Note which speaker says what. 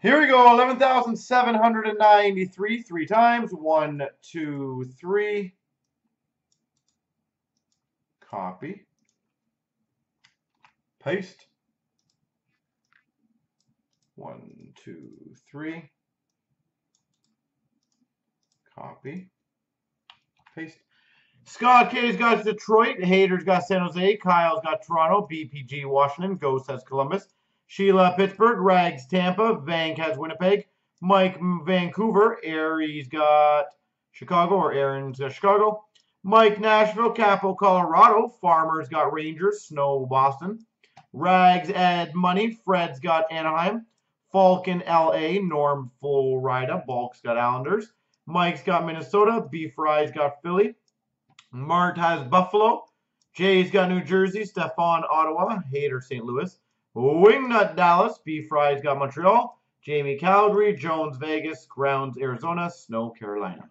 Speaker 1: Here we go. 11,793 three times. One, two, three. Copy. Paste. One, two, three. Copy. Paste. Scott K's got Detroit. Haters got San Jose. Kyle's got Toronto. BPG Washington. Ghost has Columbus. Sheila Pittsburgh. Rags Tampa. Vank has Winnipeg. Mike Vancouver. Aries got Chicago or Aaron's got Chicago. Mike Nashville. Capo Colorado. Farmer's got Rangers. Snow Boston. Rags Edmonton. Fred's got Anaheim. Falcon LA. Norm Florida. Bulk's got Islanders. Mike's got Minnesota. Beef Fry's got Philly. Mart has Buffalo. Jay's got New Jersey. Stefan, Ottawa. Hater, St. Louis. Wingnut, Dallas. B Fry's got Montreal. Jamie, Calgary. Jones, Vegas. Grounds, Arizona. Snow, Carolina.